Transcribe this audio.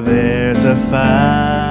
there's a fire.